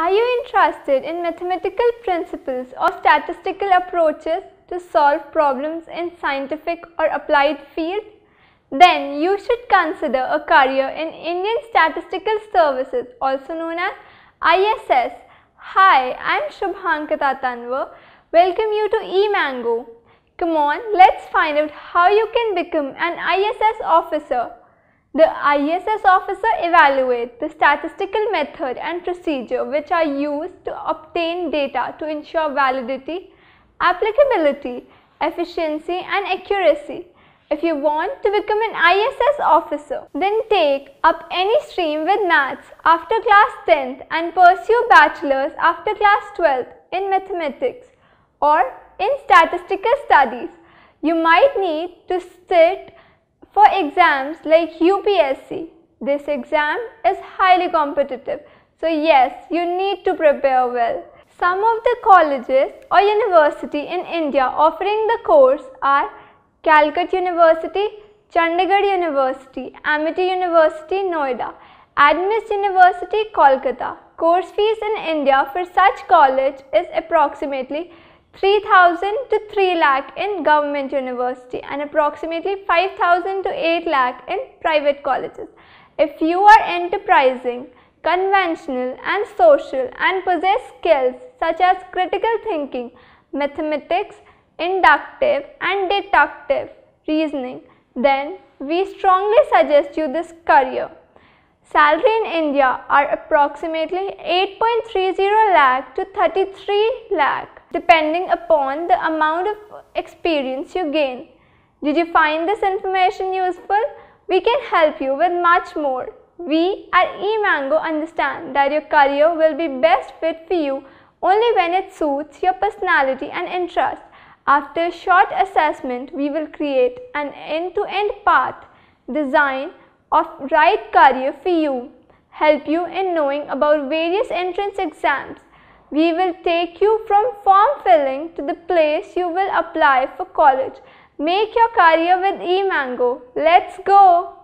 Are you interested in mathematical principles or statistical approaches to solve problems in scientific or applied field? Then you should consider a career in Indian Statistical Services also known as ISS. Hi, I am Shubhankata Tanwar. Welcome you to eMango. Come on, let's find out how you can become an ISS officer. The ISS officer evaluates the statistical method and procedure which are used to obtain data to ensure validity, applicability, efficiency and accuracy. If you want to become an ISS officer, then take up any stream with maths after class 10th and pursue bachelor's after class 12th in mathematics or in statistical studies. You might need to sit for exams like UPSC. This exam is highly competitive. So yes, you need to prepare well. Some of the colleges or university in India offering the course are Calicut University, Chandigarh University, Amity University, Noida, Adamas University, Kolkata. Course fees in India for such college is approximately 3000 to 3 lakh in government university and approximately 5000 to 8 lakh in private colleges. If you are enterprising, conventional and social and possess skills such as critical thinking, mathematics, inductive and deductive reasoning, then we strongly suggest you this career. Salary in India are approximately 8.30 lakh to 33 lakh depending upon the amount of experience you gain. Did you find this information useful? We can help you with much more. We at eMango understand that your career will be best fit for you only when it suits your personality and interest. After a short assessment, we will create an end-to-end -end path design of right career for you, help you in knowing about various entrance exams, we will take you from form filling to the place you will apply for college. Make your career with eMango. Let's go!